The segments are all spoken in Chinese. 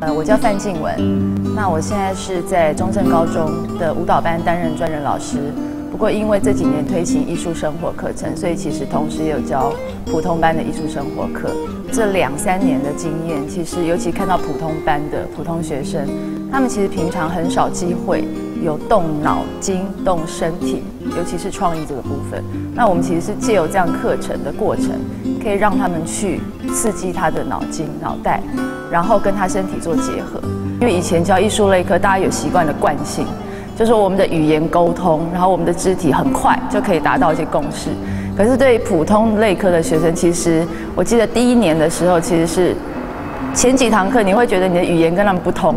呃，我叫范静文，那我现在是在中正高中的舞蹈班担任专任老师。不过因为这几年推行艺术生活课程，所以其实同时也有教普通班的艺术生活课。这两三年的经验，其实尤其看到普通班的普通学生，他们其实平常很少机会有动脑筋、动身体，尤其是创意这个部分。那我们其实是借由这样课程的过程，可以让他们去刺激他的脑筋、脑袋，然后跟他身体做结合。因为以前教艺术类科，大家有习惯的惯性。就是我们的语言沟通，然后我们的肢体很快就可以达到一些共识。可是对于普通类科的学生，其实我记得第一年的时候，其实是前几堂课你会觉得你的语言跟他们不通，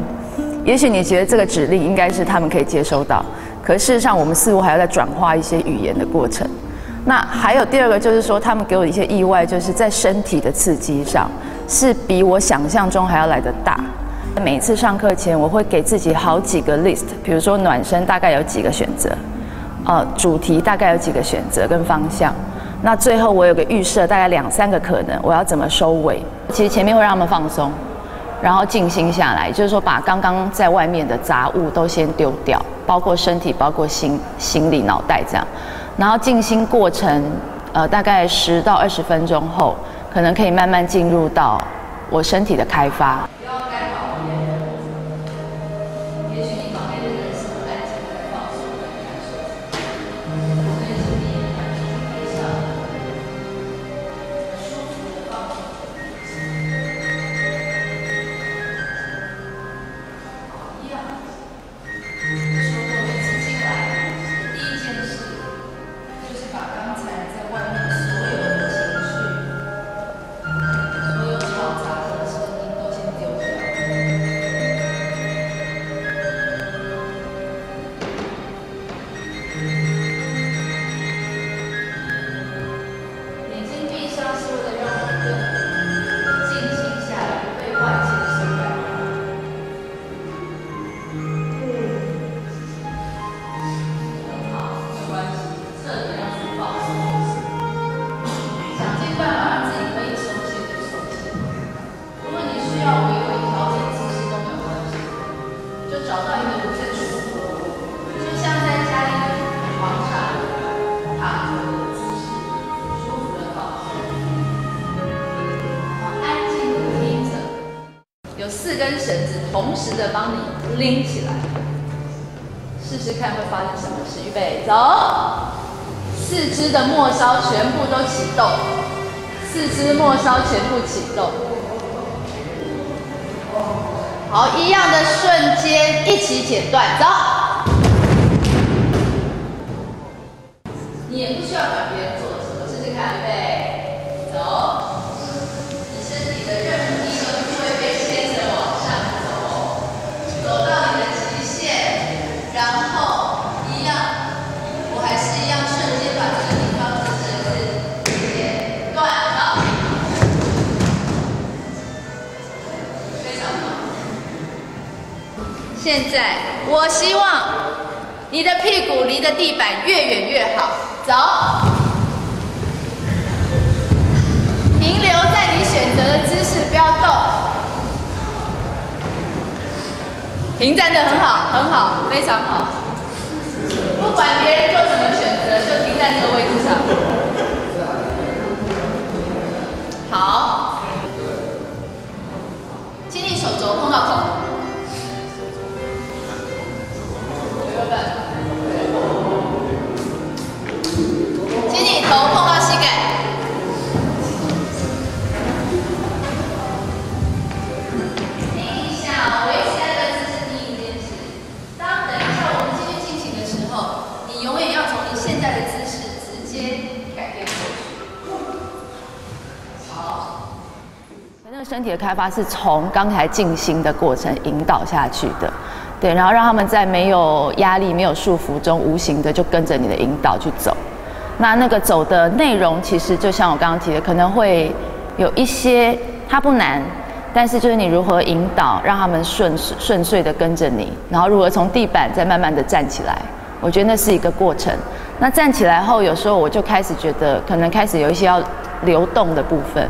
也许你觉得这个指令应该是他们可以接收到，可事实上我们似乎还要再转化一些语言的过程。那还有第二个就是说，他们给我一些意外，就是在身体的刺激上是比我想象中还要来得大。每一次上课前，我会给自己好几个 list，比如说暖身大概有几个选择，呃，主题大概有几个选择跟方向。那最后我有个预设，大概两三个可能，我要怎么收尾？其实前面会让他们放松，然后静心下来，就是说把刚刚在外面的杂物都先丢掉，包括身体、包括心、心理、脑袋这样。然后静心过程，呃，大概十到二十分钟后，可能可以慢慢进入到我身体的开发。四根绳子同时的帮你拎起来，试试看会发生什么事。预备，走！四肢的末梢全部都启动，四肢末梢全部启动。好，一样的瞬间，一起剪断，走。你也不需要管别人做什么，试试看，预备，走。我希望你的屁股离的地板越远越好。走，停留在你选择的姿势，不要动。停站的很好，很好，非常好。不管别人做什么选择，就停在那个位置上。好，请你手肘碰到头。身体的开发是从刚才静心的过程引导下去的，对，然后让他们在没有压力、没有束缚中，无形的就跟着你的引导去走。那那个走的内容，其实就像我刚刚提的，可能会有一些它不难，但是就是你如何引导，让他们顺顺遂的跟着你，然后如何从地板再慢慢的站起来，我觉得那是一个过程。那站起来后，有时候我就开始觉得，可能开始有一些要流动的部分。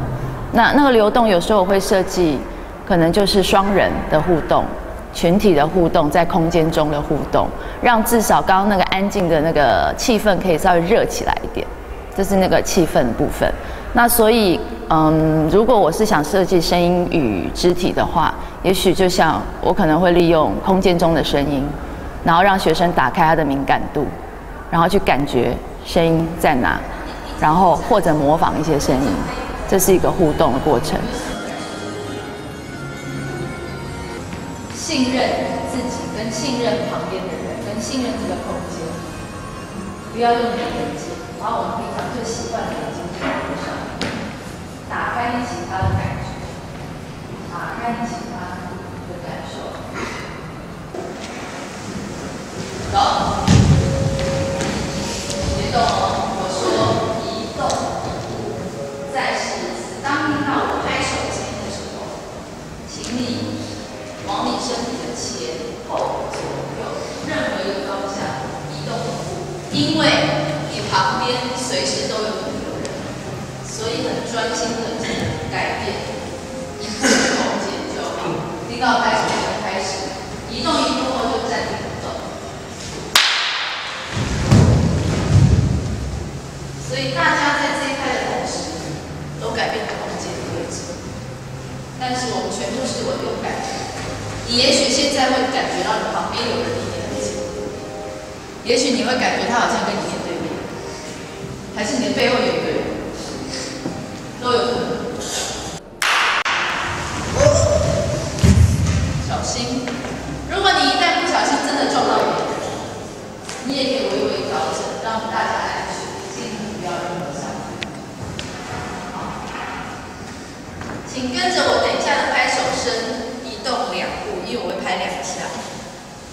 那那个流动有时候我会设计，可能就是双人的互动、群体的互动，在空间中的互动，让至少刚刚那个安静的那个气氛可以稍微热起来一点。这是那个气氛的部分。那所以，嗯，如果我是想设计声音与肢体的话，也许就像我可能会利用空间中的声音，然后让学生打开他的敏感度，然后去感觉声音在哪，然后或者模仿一些声音，这是一个互动的过程。信任自己，跟信任旁边的人，跟信任这个空间，不要用你的眼睛，把我们平常最习惯的眼睛在头上，打开你其他的感觉，打开你其他的感受，走，别动哦，我说移动，再试一次，当听到我拍手声音的时候，请你。往你身体的前后左右任何一个方向移动一步，因为你旁边随时都有很多人，所以很专心的改变一步的空间就好。听到开始就开移动一步后就暂停不动。所以大家在这一拍的同时，都改变了空间的位置，但是我们全部是我有感觉。你也许现在会感觉到你旁边有人离你很近，也许你会感觉他好像跟你面对面，还是你的背后有一个人，都有可能。小心，如果你一旦不小心真的撞到别人，你也可以微微调整，大家安全，尽量不要任何伤害。好，请跟着我等一下的拍手声。动两步，因为我会拍两下，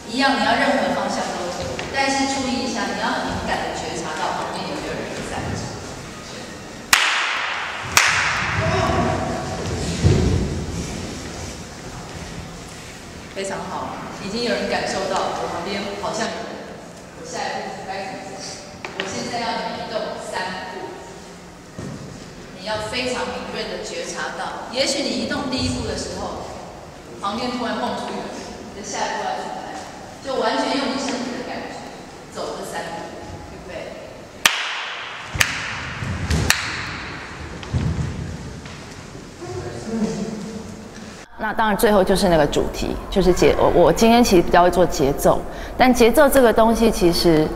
一样你要任何方向都可以，但是注意一下，你要很敏感的觉察到旁边有没有人在。非常好，已经有人感受到我旁边好像有人，我下一步该怎么做？在要移动三步，你要非常敏锐的觉察到，也许你移动第一步的时候。旁边突然蹦出一个，你的下一步要怎么办？就完全用你身体的感觉走这三步，对不对？那当然，最后就是那个主题，就是节。我我今天其实比较会做节奏，但节奏这个东西其实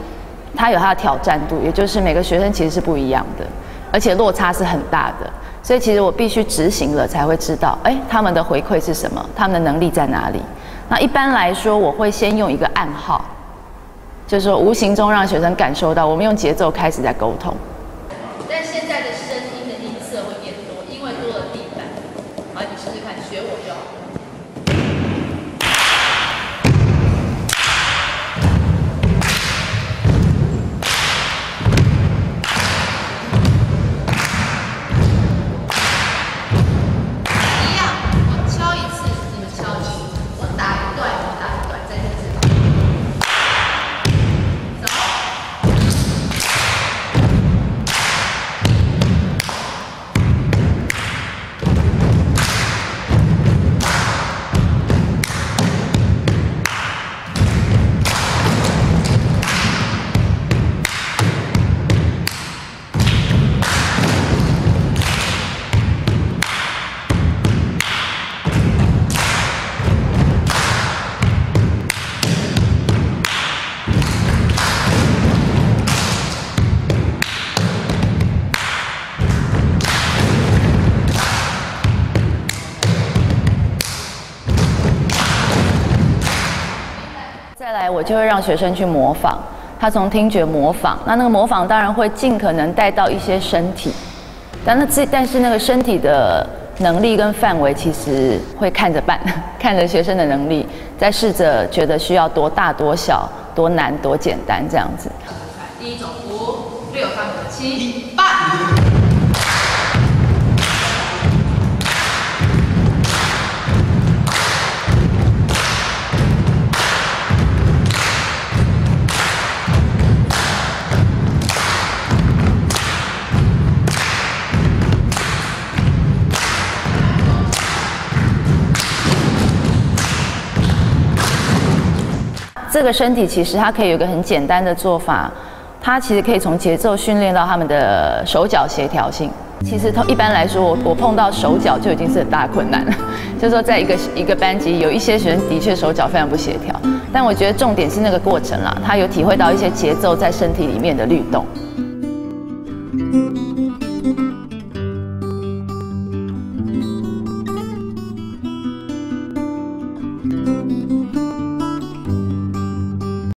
它有它的挑战度，也就是每个学生其实是不一样的，而且落差是很大的。所以其实我必须执行了才会知道，哎，他们的回馈是什么，他们的能力在哪里。那一般来说，我会先用一个暗号，就是说无形中让学生感受到，我们用节奏开始在沟通。我就会让学生去模仿，他从听觉模仿，那那个模仿当然会尽可能带到一些身体，但那这但是那个身体的能力跟范围其实会看着办，看着学生的能力，再试着觉得需要多大多小多难多简单这样子。第一种五六三五七八。这个身体其实它可以有个很简单的做法，它其实可以从节奏训练到他们的手脚协调性。其实一般来说，我我碰到手脚就已经是很大困难了。就是说，在一个一个班级，有一些学生的确手脚非常不协调，但我觉得重点是那个过程啦，他有体会到一些节奏在身体里面的律动。